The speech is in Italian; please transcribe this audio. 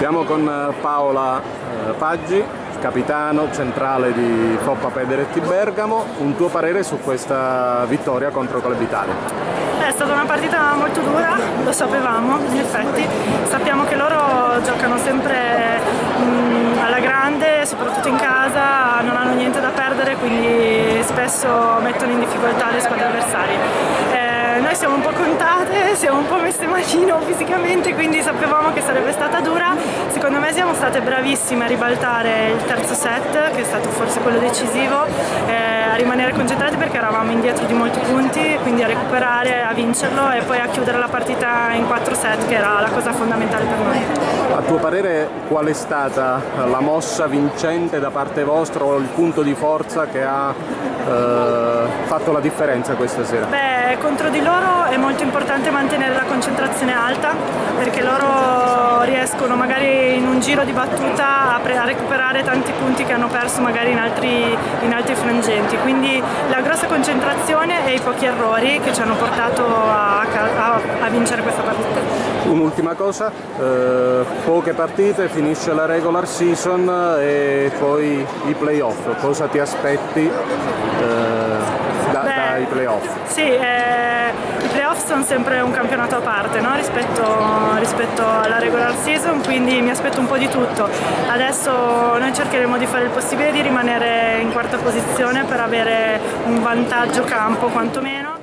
Siamo con eh, Paola eh, Paggi, capitano centrale di Foppa Pederetti Bergamo. Un tuo parere su questa vittoria contro Club Italia? È stata una partita molto dura, lo sapevamo in effetti. Sappiamo che loro giocano sempre mh, alla grande, soprattutto in casa, non hanno niente da perdere, quindi spesso mettono in difficoltà le squadre avversarie. Noi siamo un po' contate, siamo un po' messe macino fisicamente, quindi sapevamo che sarebbe stata dura. Secondo me siamo state bravissime a ribaltare il terzo set, che è stato forse quello decisivo, eh, a rimanere concentrati perché eravamo indietro di molti punti, quindi a recuperare, a vincerlo e poi a chiudere la partita in quattro set, che era la cosa fondamentale per noi. A tuo parere qual è stata la mossa vincente da parte vostra o il punto di forza che ha eh, fatto la differenza questa sera? Beh, contro di loro è molto importante mantenere la concentrazione alta perché loro riescono magari in un giro di battuta a, a recuperare tanti punti che hanno perso magari in altri, in altri, frangenti. Quindi la grossa concentrazione e i pochi errori che ci hanno portato a, a, a vincere questa partita. Un'ultima cosa, eh, poche partite, finisce la regular season e poi i playoff. Cosa ti aspetti eh, dai playoff? Sì, eh, i playoff sono sempre un campionato a parte no? rispetto, rispetto, alla regular season, quindi mi aspetto un po' di tutto. Adesso noi cercheremo di fare il possibile di rimanere in quarta posizione per avere un vantaggio campo quantomeno.